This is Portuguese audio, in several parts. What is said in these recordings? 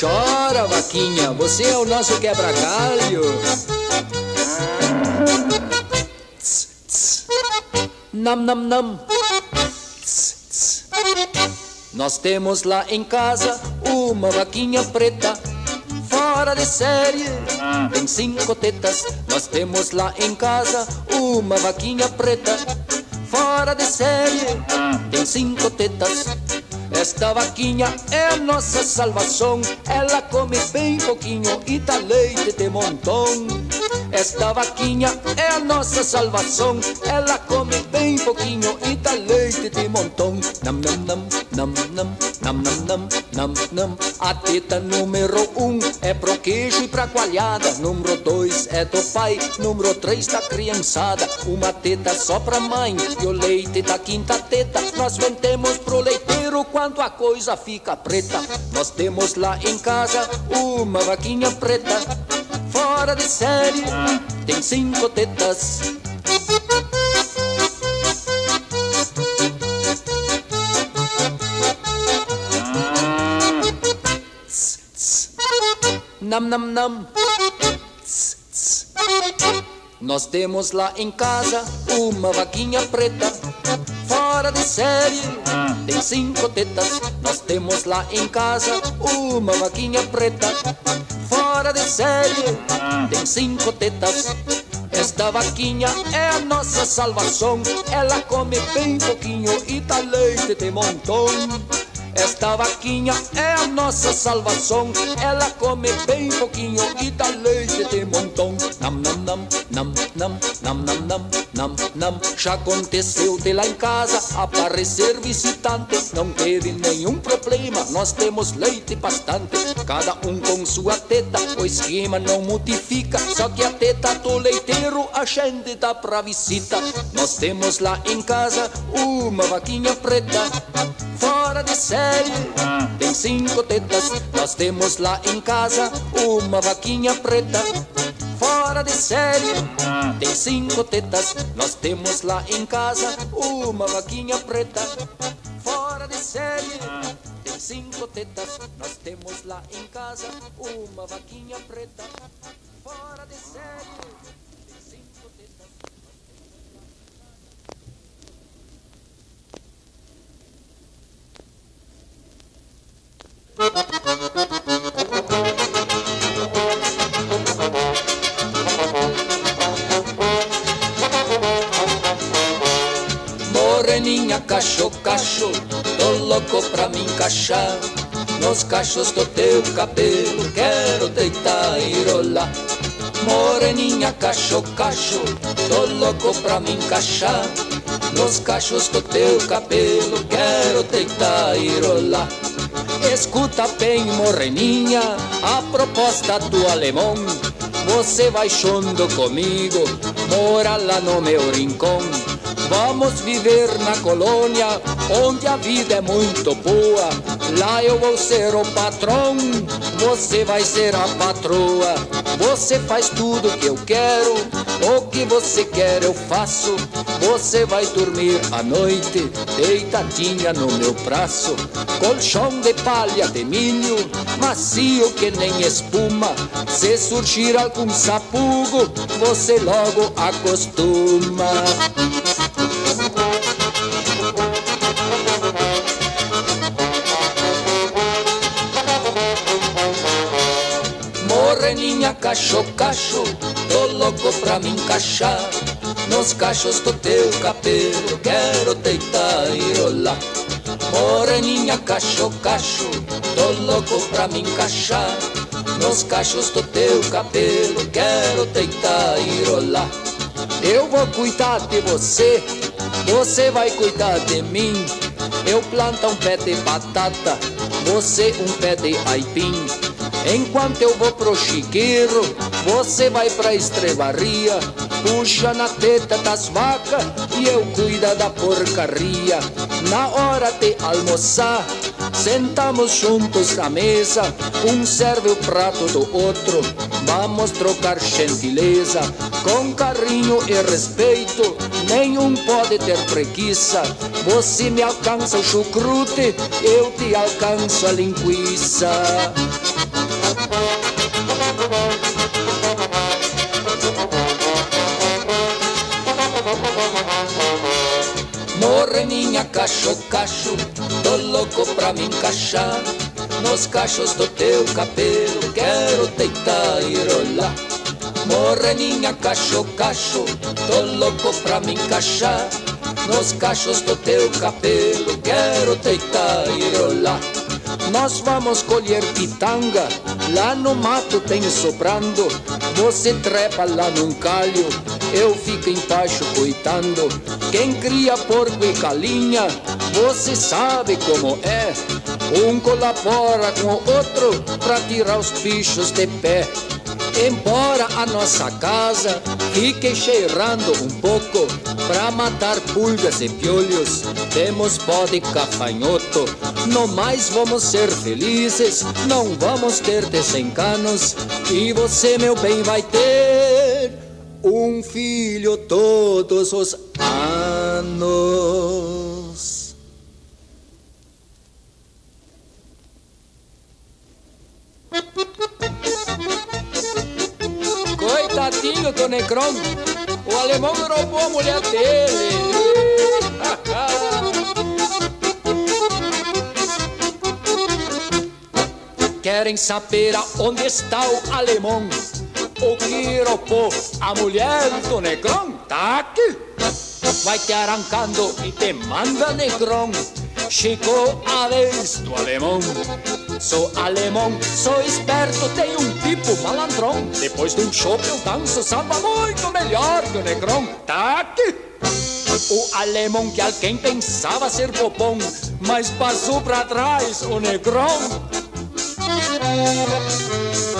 chora, vaquinha, você é o nosso quebra-galho. Nam, nam, nam. Nós temos lá em casa uma vaquinha preta, fora de série, tem cinco tetas. Nós temos lá em casa uma vaquinha preta, fora de série, tem cinco tetas. Esta vaquinha é a nossa salvação. Ela come bem pouquinho e dá leite de montão. Esta vaquinha é a nossa salvação. Ela come bem pouquinho e dá leite de montão. Nam nam nam nam nam nam nam nam nam nam. A teta número um é pro queijo e pra coalhada. Número dois é do pai. Número três da criançada. Uma teta só pra mãe e o leite da quinta teta. Nós vendemos pro leiteiro quando a coisa fica preta. Nós temos lá em casa uma vaquinha preta, fora de série, tem cinco tetas. Tss, tss. Nam, nam, nam. Nós temos lá em casa uma vaquinha preta, fora de série, tem cinco tetas. Nós temos lá em casa uma vaquinha preta, de série, tem cinco tetas. Esta vaquinha é a nossa salvação. Ela come bem pouquinho e dá leite de montão. Esta vaquinha é a nossa salvação. Ela come bem pouquinho e dá leite de montão. Nam nam nam nam nam nam nam nam nam nam. Já aconteceu de lá em casa aparecer visitante. Não teve nenhum problema. Nós temos leite bastante. Cada um com sua teta. O esquema não modifica. Só que a teta do leiteiro a gente dá pra visita. Nós temos lá em casa uma vaquinha preta. Fora de série, tem cinco tetas. Nós temos lá em casa uma vaquinha preta. Fora de série, tem cinco tetas. Nós temos lá em casa uma vaquinha preta. Fora de série, tem cinco tetas. Nós temos lá em casa uma vaquinha preta. Fora de série, tem cinco tetas. Moreninha, cacho, cacho, tô louco pra me encaixar Nos cachos do teu cabelo, quero deitar e rolar Moreninha, cacho, cacho, tô louco pra me encaixar Nos cachos do teu cabelo, quero deitar e rolar Escuta bem, moreninha, a proposta do alemão Você vai chando comigo, mora lá no meu rincão Vamos viver na colônia, onde a vida é muito boa. Lá eu vou ser o patrão, você vai ser a patroa. Você faz tudo que eu quero, o que você quer eu faço. Você vai dormir à noite, deitadinha no meu braço. Colchão de palha de milho, macio que nem espuma. Se surgir algum sapugo, você logo acostuma. Cacho, cacho, tô louco pra me encaixar Nos cachos do teu cabelo, quero deitar e rolar Moreninha, cacho, cacho, tô louco pra me encaixar Nos cachos do teu cabelo, quero deitar e rolar Eu vou cuidar de você, você vai cuidar de mim. Eu planto um pé de batata, você um pé de aipim Enquanto eu vou pro chiqueiro, você vai pra estrebaria, puxa na teta das vacas e eu cuida da porcaria. Na hora de almoçar, sentamos juntos na mesa, um serve o prato do outro, vamos trocar gentileza. com carinho e respeito, nenhum pode ter preguiça. Você me alcança o chucrute, eu te alcanço a linguiça. Cacho, cacho, tô louco pra me encaixar Nos cachos do teu cabelo, quero deitar e rolar Moreninha, cacho, cacho, tô louco pra me encaixar Nos cachos do teu cabelo, quero deitar e rolar nós vamos colher pitanga, lá no mato tem sobrando. Você trepa lá num calho, eu fico embaixo coitando. Quem cria porco e galinha, você sabe como é. Um colabora com o outro pra tirar os bichos de pé. Embora a nossa casa fique cheirando um pouco, pra matar pulgas e piolhos, temos pó de cafanhoto. No mais vamos ser felizes, não vamos ter desencanos, e você, meu bem, vai ter um filho todos os anos. Coitadinho do Necron, o alemão roubou a mulher dele. Querem saber aonde está o alemão? O roubou a mulher do Necron? Tá aqui. Vai te arrancando e te manda Necron. Chegou a vez do alemão. Sou alemão, sou esperto, tenho um tipo malandrão. Depois de um show eu danço samba muito melhor que o negrão. Tá aqui. O alemão que alguém pensava ser bobão, mas passou pra trás o negrão.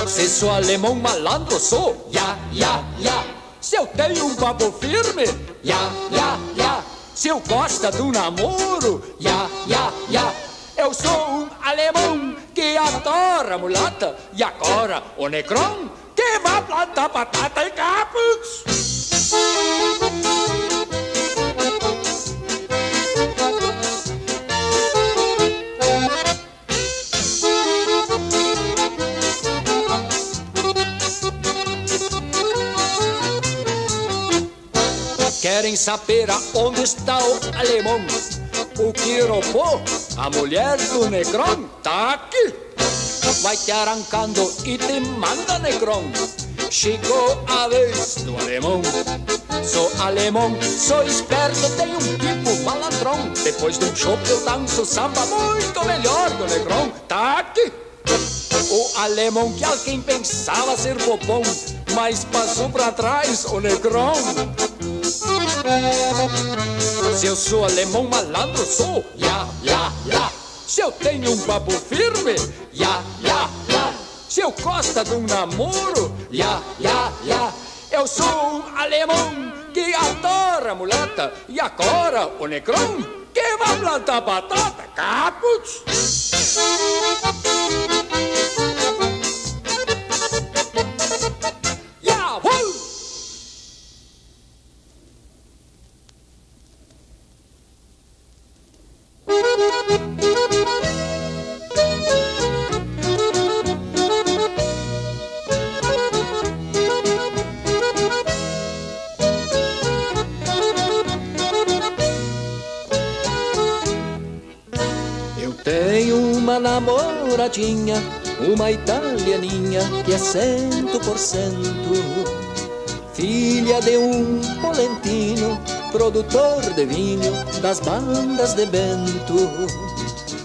Se sou alemão malandro, sou ya, ya, ya. Se eu tenho um papo firme, ya, ya, ya. Se eu gosto do namoro, ya, ya, ya. Eu sou um alemão que adora mulata e agora o necron que vai plantar batata e Querem saber aonde está o alemão? O roubou a mulher do Negron tá aqui. Vai te arrancando e te manda Negron. Chegou a vez do alemão. Sou alemão, sou esperto, tenho um tipo malandrão. Depois de um show eu danço samba muito melhor do Negron. Tá aqui. O alemão que alguém pensava ser bobão, mas passou pra trás o Negron. Se eu sou alemão malandro, sou ya, ya, ya. Se eu tenho um papo firme, ya, ya, ya. Se eu gosto de um namoro, ya, ya, ya. Eu sou um alemão que adora mulata e agora o negrão que vai plantar batata, caput. Namoradinha, uma italianinha que é cento por cento. Filha de um polentino, produtor de vinho das bandas de Bento.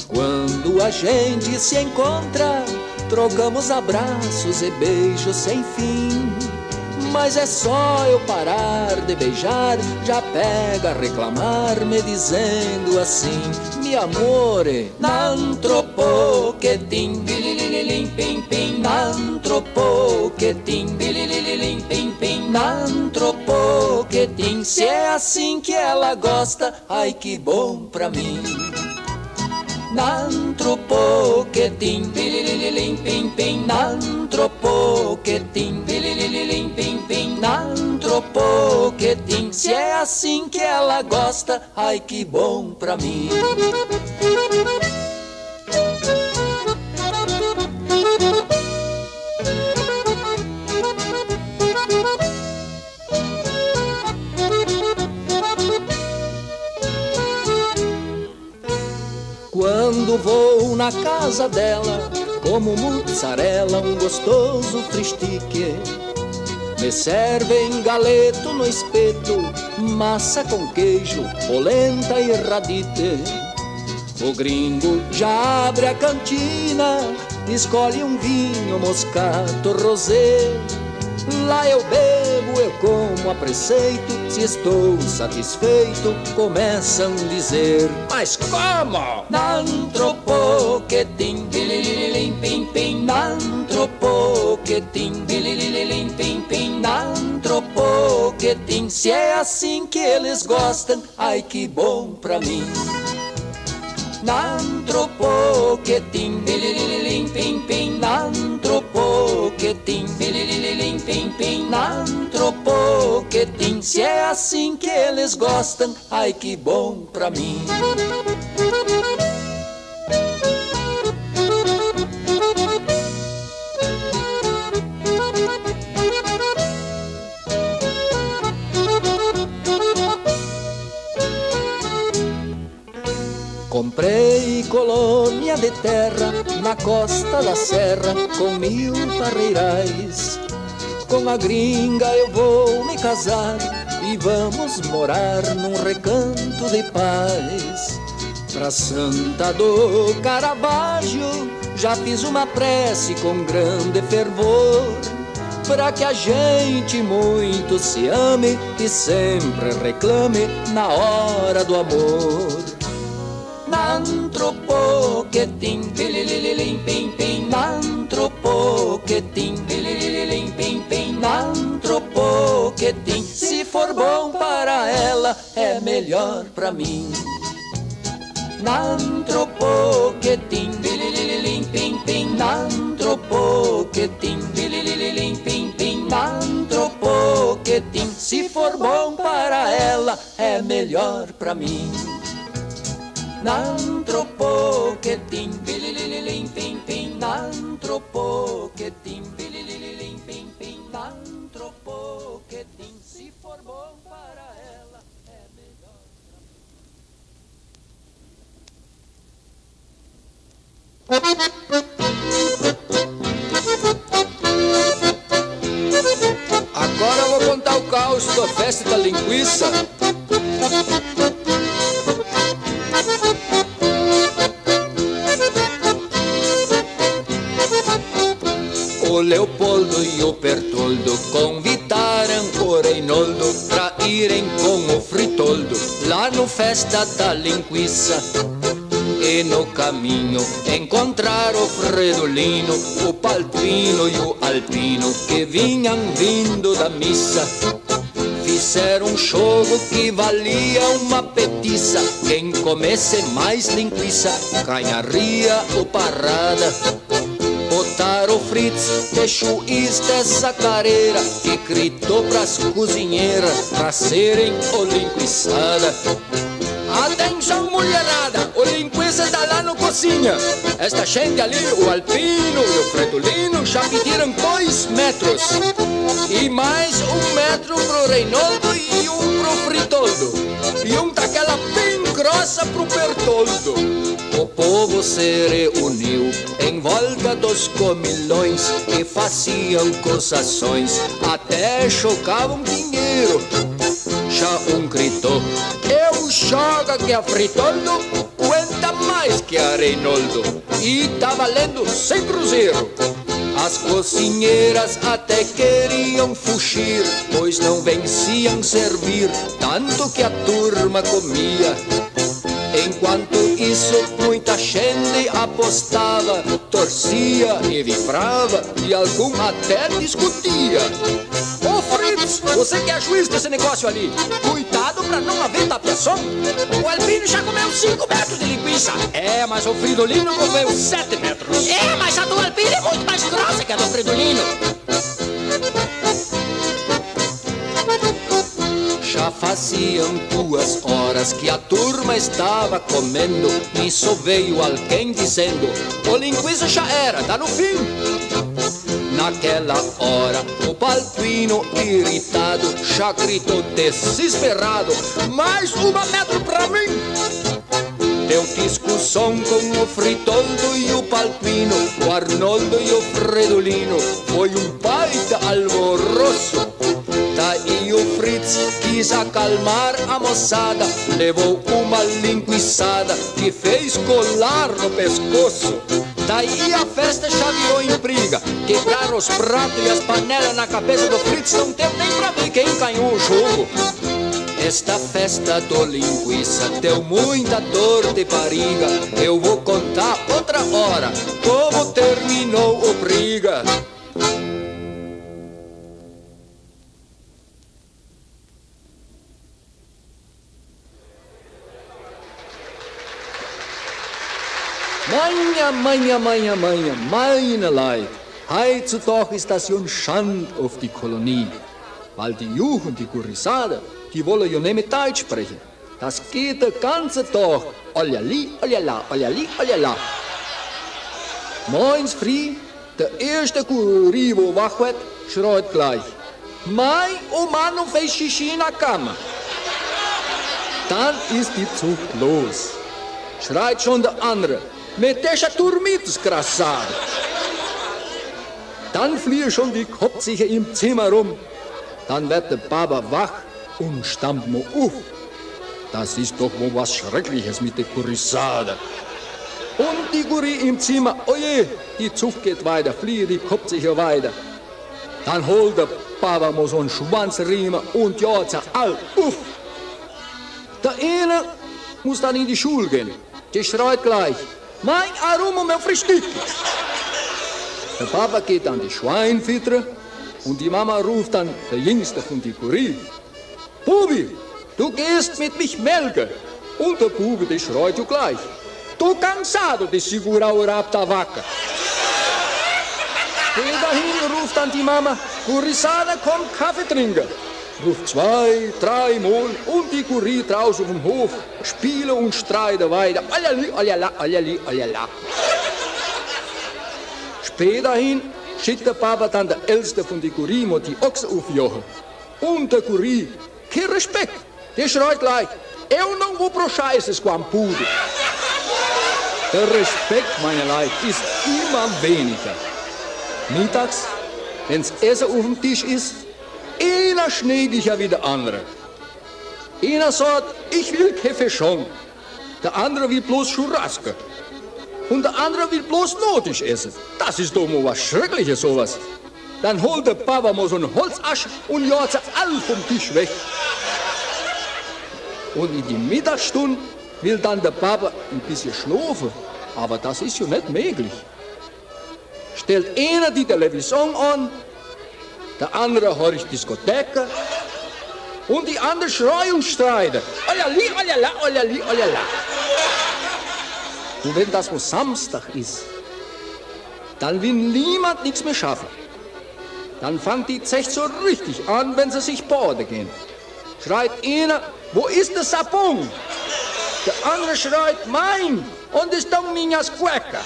Quando a gente se encontra, trocamos abraços e beijos sem fim. Mas é só eu parar de beijar, já pega a reclamar, me dizendo assim: Mi amore, non troppo che tim, bilililim, pim, pim, non troppo che tim, bilililim, pim, pim, non troppo che tim. Se é assim que ela gosta, ai que bom pra mim. Nantropoquetim, bilililim, pim, pim, nantropoquetim, bilililim, pim, pim, nantropoquetim. Se é assim que ela gosta, ai que bom pra mim. Quando vou na casa dela, como mussarela, um gostoso fristique. Me servem galeto no espeto, massa com queijo, polenta e radite. O gringo já abre a cantina, escolhe um vinho moscato rosé Lá eu bebo, eu como a preceito. Se estou satisfeito, começam a dizer: Mas como? Nantropoquetim, bilililim, pim, pim, nantropoquetim, bilililim, pim, pim, nantropoquetim. Se é assim que eles gostam, ai que bom pra mim. Nantropoquetim, bilililim, pim, pim, nantropoquetim, Se é assim que eles gostam, ai que bom pra mim. Comprei colônia de terra na costa da serra com mil parreirais. Com a gringa eu vou me casar e vamos morar num recanto de paz. Pra Santa do Caravaggio já fiz uma prece com grande fervor. Pra que a gente muito se ame e sempre reclame na hora do amor. Nantropoquetim, bilililim, pim, pim, nantropoquetim, bilililim, Se for bom para ela, é melhor pra mim. Nantropoquetim, bilililim, pim, pim, nantropoquetim, bilililim, pim, pim, nantropoquetim. Se for bom para ela, é melhor pra mim. Nantropoquetim, Agora eu vou contar o caos da festa da linguiça. O Leopoldo e o Bertoldo convidaram o Reinoldo pra irem com o Fritoldo lá no festa da linguiça. E no caminho encontraram o Fredolino, o Palpino e o Alpino que vinham vindo da missa. Fizeram um jogo que valia uma petiça. Quem comesse mais linguiça ganharia o parada. Botaram o Fritz de juiz dessa careira Que gritou pras cozinheiras pra serem o linguiçada Atenção mulherada, cozinha Esta gente ali, o Alpino e o Fredolino já pediram dois metros. E mais um metro pro Reinaldo e um pro Fritoldo. E um daquela bem grossa pro Bertoldo. O povo se reuniu em volta dos comilões E faziam coçações, até chocavam dinheiro Já um gritou, joga que a Fritoldo Aguenta mais que a Reinoldo E tá valendo sem cruzeiro as cozinheiras até queriam fugir, pois não venciam servir tanto que a turma comia. Enquanto isso, muita gente apostava, torcia e vibrava, e algum até discutia. Ô Fritz, você que é juiz desse negócio ali, cuidado pra não haver tapiação. O Albino já comeu 5 metros de linguiça. É, mas o Fridolino comeu 7 metros. É, mas a do Albino é muito mais grossa que a do Fridolino. Já faziam duas horas que a turma estava comendo. Nisso veio alguém dizendo: O linguiça já era, tá no fim. Naquela hora, o Balduino, irritado, já gritou desesperado: Mais uma metro pra mim! Deu discussão com o Fritoldo e o Palpino, o Arnoldo e o Fredolino. Foi um baita alvoroço. Daí o Fritz quis acalmar a moçada, levou uma linguiçada que fez colar no pescoço. Daí a festa já virou em briga, quebraram os pratos e as panelas na cabeça do Fritz, não deu nem pra ver quem ganhou o jogo. Esta festa do linguiça deu muita dor de barriga. Eu vou contar outra hora como terminou o briga. Manha, manha, manha, manha, meine Leid. Heutzutage ist das ein Schand auf die Kolonie. Weil die Jugend, die Gurisade, die wollen ja nicht mit Deutsch sprechen. Das geht den ganzen Tag. Oljali, oljala, oljali, oljala. Morgens früh, der erste Kurie, wo wach wird, schreit gleich. Mai, oh Mann, und fez xixi na cama. Dann ist die Zucht los. Schreit schon der andere. Me deixa dormir, desgraçado. Dann fliehen schon die Kopfsicher im Zimmer rum. Dann wird der Baba wach und stammt mir auf. Das ist doch wohl was Schreckliches mit der Kurissade. Und die Guri im Zimmer, oje, die Zucht geht weiter, fliehe die Kopfsicher weiter. Dann holt der Baba mal so einen Schwanzriemen und ja, all, uff. Der eine muss dann in die Schule gehen. Der schreit gleich, mein Arum, meu Frühstück. Der Papa geht an die Schweinfütter und die Mama ruft dann der Jüngste von die Kurie. Bubi, du gehst mit mich melken. Und der Bubi, der schreit du gleich. Tô cansado de segurar o rabo da vaca. Geh dahin, ruft dann die Mama, Kurisada, komm Kaffee trinken. Ruft zwei, drei Mal und die Kurie draußen auf dem Hof spielen und streiten weiter. Aljali, aljala, aljali, aljala. Späterhin schickt der Papa dann der Älteste von die Kurie mal die Ochse aufjochen. Und der Kurie, kein Respekt, der schreit gleich, eu não vou pro Scheißes com Pude. Der Respekt, meine Leute, ist immer weniger. Mittags, wenn's Essen auf dem Tisch ist, einer schneidiger wie der andere. Einer sagt, ich will Käfeschon. Der andere will bloß Churrasco. Und der andere will bloß Notisch essen. Das ist doch mal was Schreckliches, sowas. Dann holt der Papa mal so einen Holzasch und jagt sie all vom Tisch weg. Und in die Mittagsstunde will dann der Papa ein bisschen schlafen. Aber das ist ja nicht möglich. Stellt einer die Television an, der andere horcht Diskotheken und die andere schreien und streiten. Oljali, oljala, oljali, oljala. Und wenn das wo Samstag ist, dann will niemand nichts mehr schaffen. Dann fängt die Zecht so richtig an, wenn sie sich baden gehen. Schreit einer, wo ist der Sapung? Der andere schreit, mein, und ist doch minhas cueca.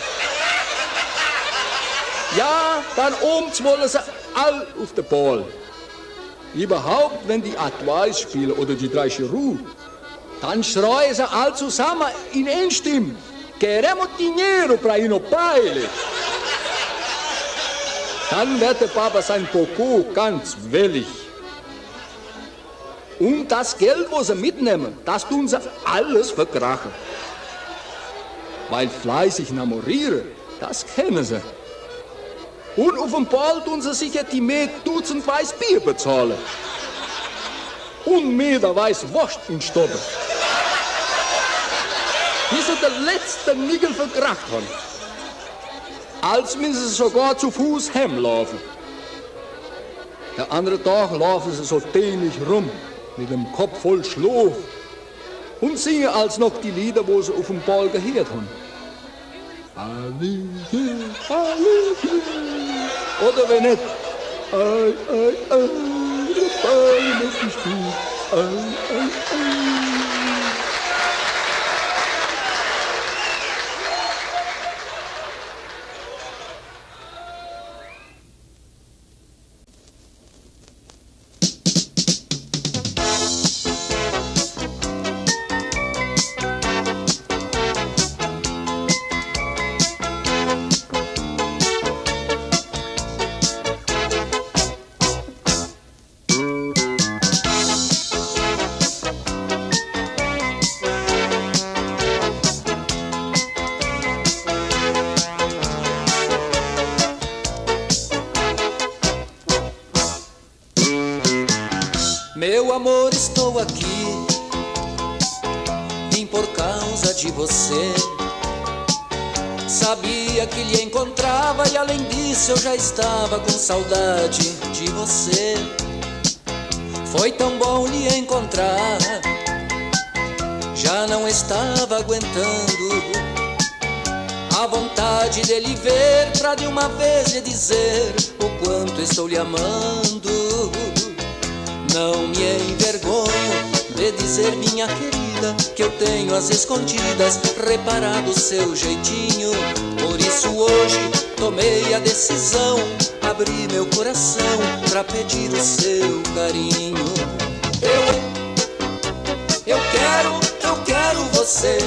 Ja, dann oben wollen sie all auf den Ball. Überhaupt, wenn die Atois spielen oder die drei Chirou, dann schreien sie all zusammen in Einstimme. Queremos dinheiro para ir no baile. Dann wird der Papa sein Poco ganz wellig. Und das Geld, was sie mitnehmen, das tun sie alles verkrachen. Weil fleißig namorieren, das kennen sie. Und auf dem Ball tun sie sicher die mehr Dutzend Weiß Bier bezahlen. Und Meter Weiß Wurst in Stoppen. bis sie den letzten Nickel verkracht haben. Als müssen sie sogar zu Fuß heimlaufen. Der andere Tag laufen sie so dämlich rum, mit dem Kopf voll Schlaf und singen als noch die Lieder, wo sie auf dem Ball gehört haben. Alice, Alice. Oder wenn nicht, ei, ei, ei, der Ball ist gespielt, ei, Já não estava aguentando a vontade dele ver pra de uma vez lhe dizer o quanto estou lhe amando. Não me envergonho de dizer, minha querida, que eu tenho as escondidas reparado o seu jeitinho. Por isso hoje tomei a decisão, abri meu coração pra pedir o seu carinho. Eu, quero, eu quero você.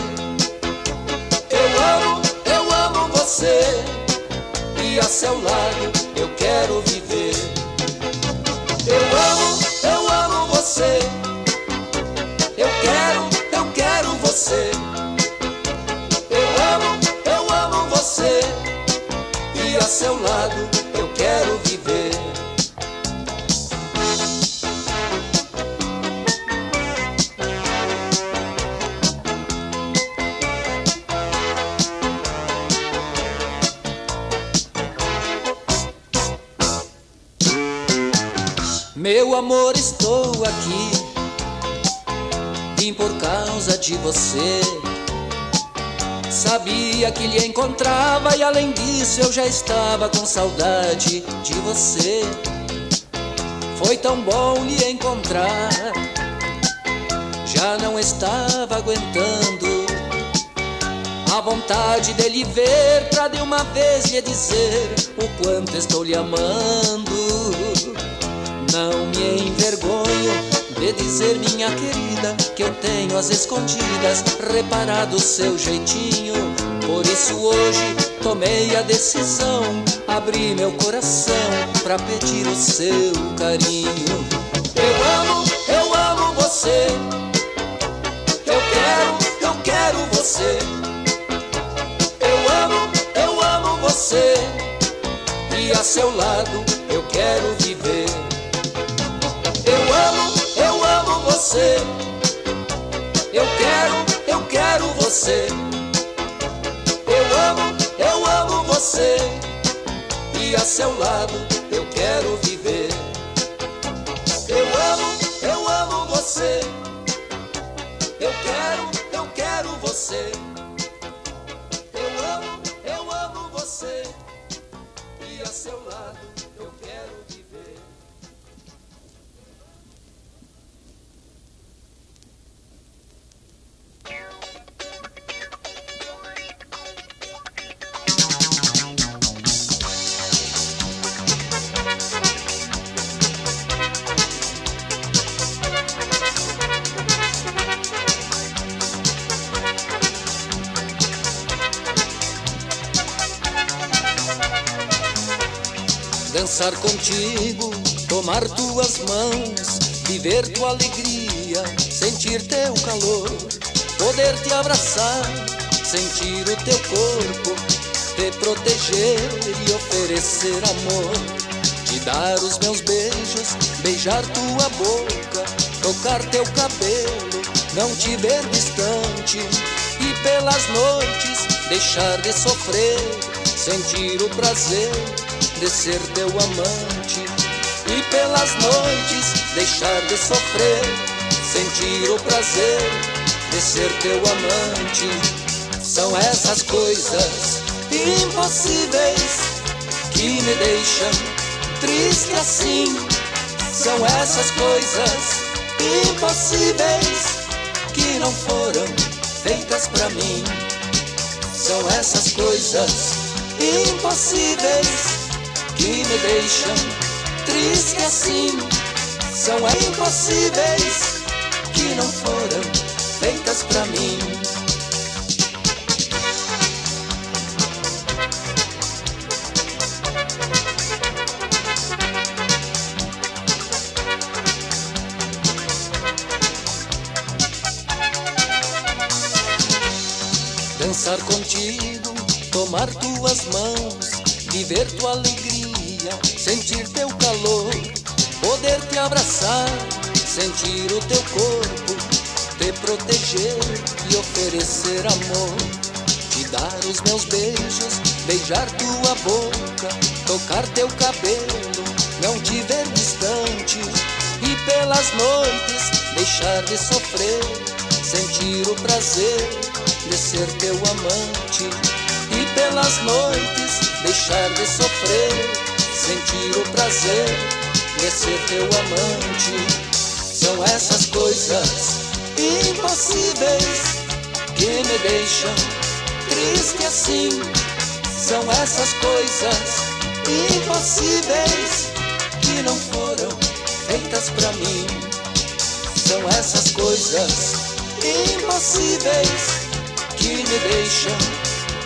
Eu amo, eu amo você. E a seu lado eu quero viver. Eu amo, eu amo você. Eu quero, eu quero você. Eu amo, eu amo você. E a seu lado Meu amor, estou aqui. Vim por causa de você. Sabia que lhe encontrava e além disso eu já estava com saudade de você. Foi tão bom lhe encontrar. Já não estava aguentando a vontade dele ver pra de uma vez lhe dizer o quanto estou lhe amando. Não me envergonho de dizer, minha querida, que eu tenho as escondidas reparado o seu jeitinho. Por isso hoje tomei a decisão, abri meu coração pra pedir o seu carinho. Eu amo, eu amo você. Eu quero, eu quero você. Eu amo, eu amo você. E a seu lado eu quero viver. Quero, você. Eu amo, eu amo você. E a seu lado eu quero viver. Eu amo, eu amo você. Eu quero, eu quero você. Contigo, tomar tuas mãos, viver tua alegria, sentir teu calor, poder te abraçar, sentir o teu corpo, te proteger e oferecer amor, te dar os meus beijos, beijar tua boca, tocar teu cabelo, não te ver distante e pelas noites deixar de sofrer, sentir o prazer de ser teu amante e pelas noites deixar de sofrer, sentir o prazer de ser teu amante. São essas coisas impossíveis que me deixam triste assim. São essas coisas impossíveis que não foram feitas para mim. São essas coisas impossíveis que me deixam triste assim. São impossíveis que não foram feitas para mim. Dançar contigo, tomar tuas mãos, viver tua alegria, sentir teu calor, poder te abraçar, sentir o teu corpo, te proteger e oferecer amor, te dar os meus beijos, beijar tua boca, tocar teu cabelo, não te ver distante. E pelas noites deixar de sofrer, sentir o prazer de ser teu amante. E pelas noites deixar de sofrer, sentir o prazer de ser teu amante. São essas coisas impossíveis que me deixam triste assim. São essas coisas impossíveis que não foram feitas para mim. São essas coisas impossíveis que me deixam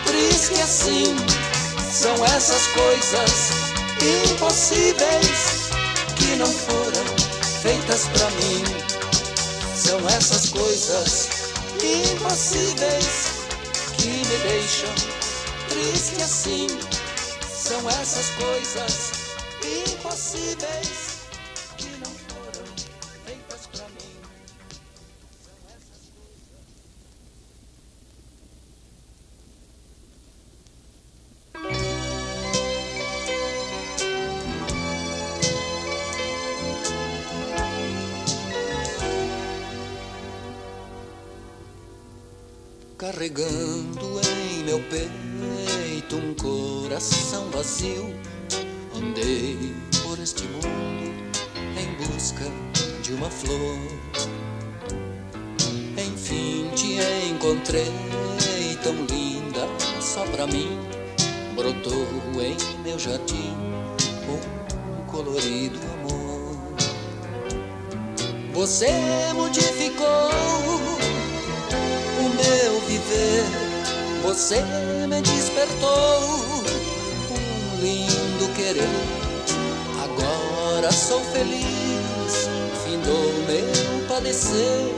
triste assim. São essas coisas impossíveis que não foram feitas para mim. São essas coisas impossíveis que me deixam triste assim. São essas coisas impossíveis Carregando em meu peito um coração vazio, andei por este mundo em busca de uma flor. Enfim te encontrei tão linda só pra mim, brotou em meu jardim um colorido amor. Você modificou viver. Você me despertou um lindo querer. Agora sou feliz, findou meu padecer.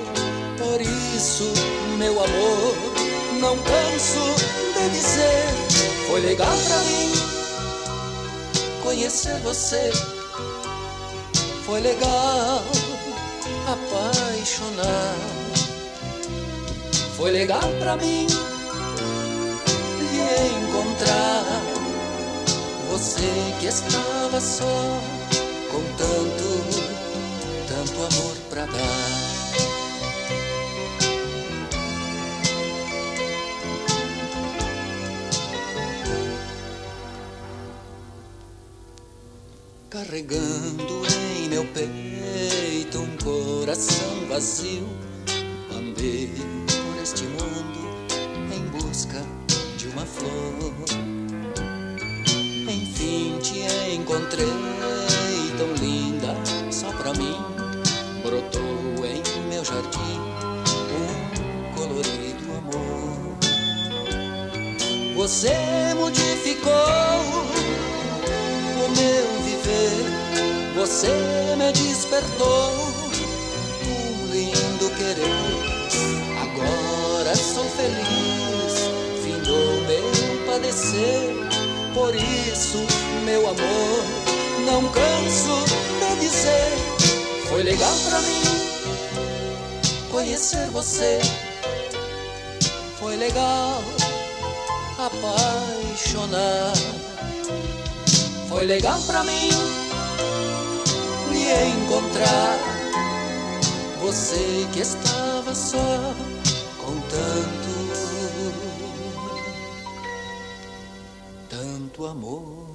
Por isso, meu amor, não canso de dizer. Foi legal pra mim conhecer você. Foi legal apaixonar. Foi legal pra mim lhe encontrar. Você que estava só, com tanto, tanto amor pra dar. Carregando em meu peito um coração vazio, andei encontrei tão linda só pra mim, brotou em meu jardim um colorido amor. Você modificou o meu viver, você me despertou um lindo querer. Agora sou feliz, findou meu padecer. Por isso, meu amor, não canso de dizer. Foi legal pra mim conhecer você. Foi legal apaixonar. Foi legal pra mim lhe encontrar. Você que estava só com tanto, tanto amor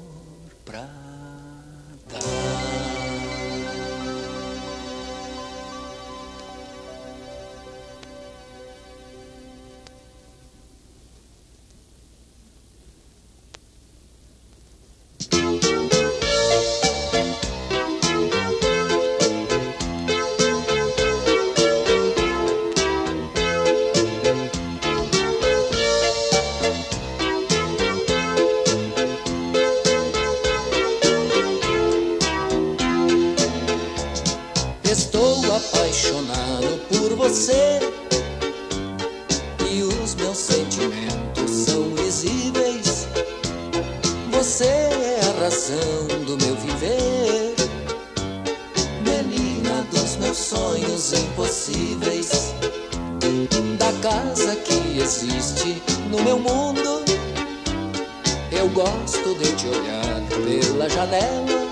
eu gosto de te olhar pela janela.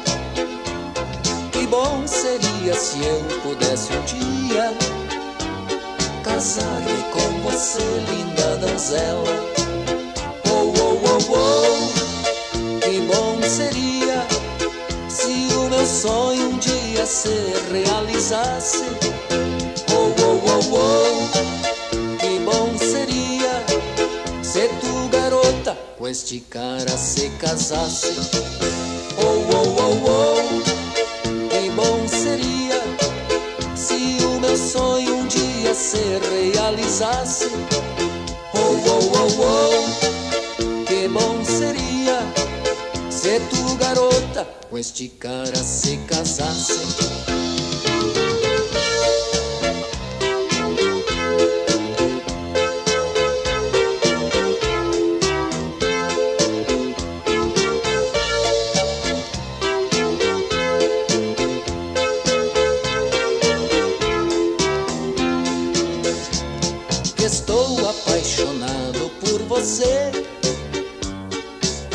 Que bom seria se eu pudesse um dia casar-me com você, linda donzela. Oh, oh, oh, oh, que bom seria se o meu sonho um dia se realizasse. Oh, oh, oh, oh, este cara se casasse. Oh, oh, oh, oh. Que bom seria se o meu sonho um dia se realizasse. Oh, oh, oh, oh. Que bom seria se tu, garota, com este cara se casasse.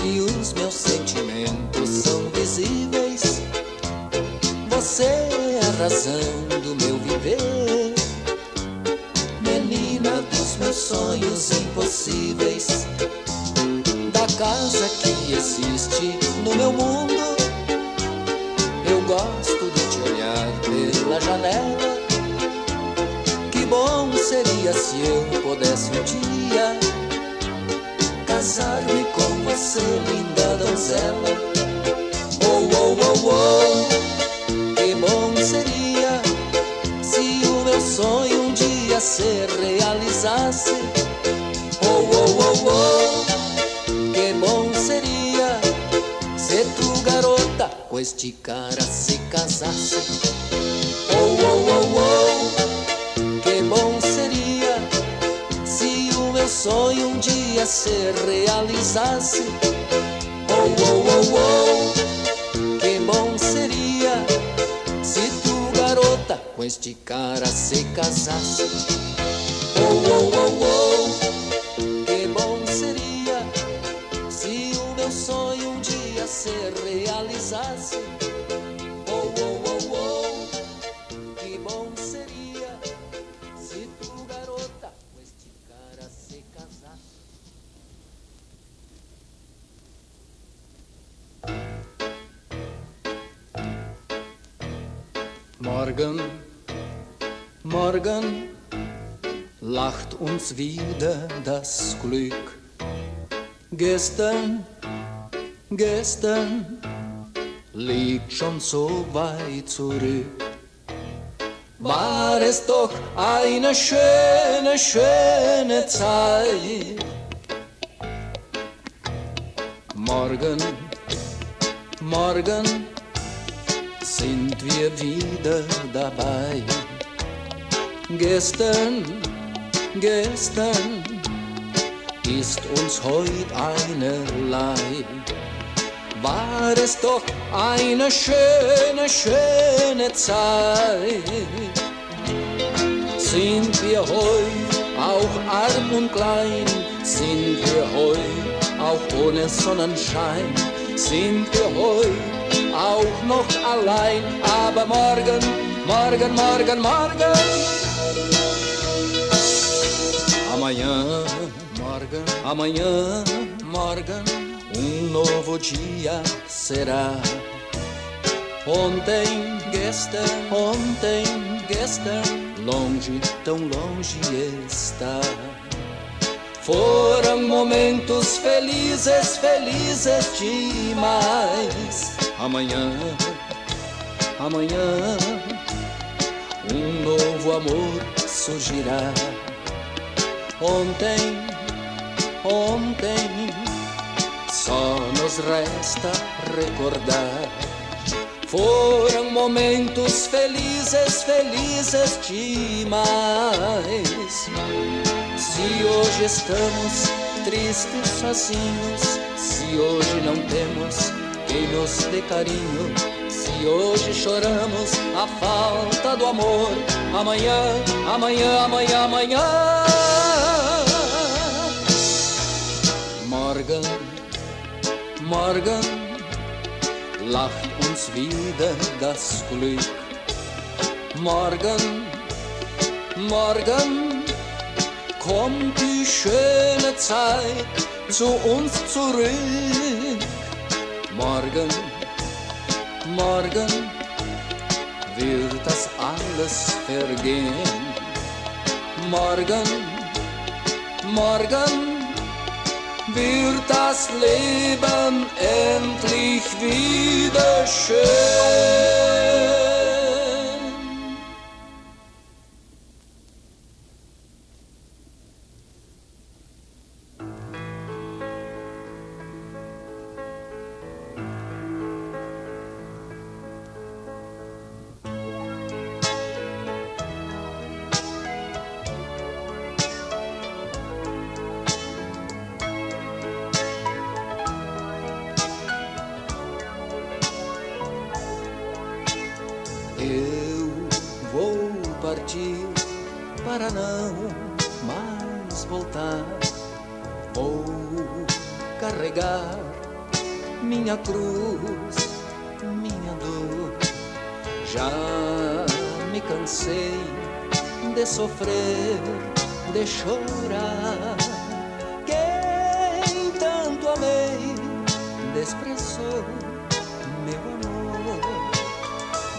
E os meus sentimentos são visíveis. Você é a razão do meu viver, menina dos meus sonhos impossíveis. Da casa que existe no meu mundo, eu gosto de te olhar pela janela. Que bom seria se eu pudesse um dia casar-me com você, linda donzela. Oh, oh, oh, oh, que bom seria se o meu sonho um dia se realizasse. Oh, oh, oh, oh, que bom seria se tu, garota, com este cara se casasse. Se realizasse. Oh, oh, oh, oh, que bom seria se tu, garota, com este cara se casasse. Oh, oh, oh, oh, que bom seria se o meu sonho um dia se realizasse. Uns wieder das Glück. Gestern, gestern liegt schon so weit zurück. War es doch eine schöne, schöne Zeit. Morgen, morgen sind wir wieder dabei. Gestern, gestern ist uns heut einerlei. War es doch eine schöne, schöne Zeit. Sind wir heut auch arm und klein, sind wir heut, auch ohne Sonnenschein, sind wir heut, auch noch allein, aber morgen, morgen, morgen, morgen, amanhã, morgen, amanhã, morgen, um novo dia será. Ontem, gestern, ontem, gestern, longe, tão longe está. Foram momentos felizes, felizes demais. Amanhã, amanhã, um novo amor surgirá. Ontem, ontem, só nos resta recordar foram momentos felizes, felizes demais. Se hoje estamos tristes, sozinhos, se hoje não temos quem nos dê carinho, se hoje choramos a falta do amor, amanhã, amanhã, amanhã, amanhã. Morgan lacht uns wieder das Glück. Morgen, morgen kommt die schöne Zeit zu uns zurück. Morgen, morgen wird das alles vergehen. Morgen, morgen wird das Leben endlich wieder schön. para não mais voltar. Vou carregar minha cruz, minha dor. Já me cansei de sofrer, de chorar. Quem tanto amei desprezou meu amor.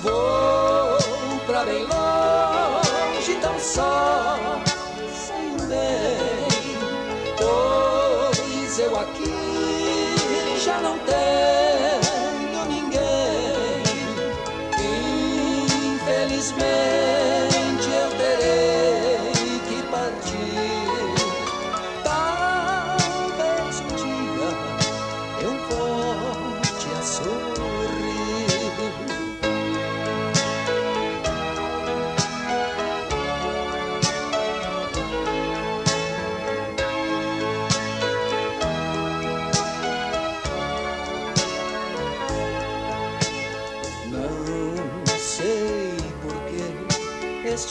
Vou pra bem longe pois eu aqui já não tenho.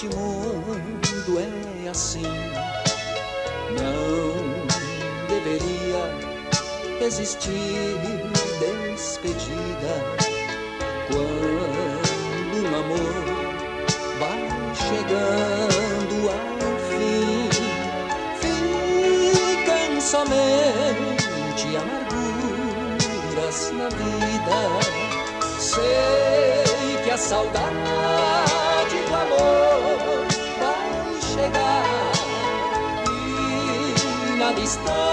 este mundo é assim. Não deveria existir despedida quando um amor vai chegando ao fim. Ficam somente amarguras na vida. Sei que a saudade amor vai chegar e na distância.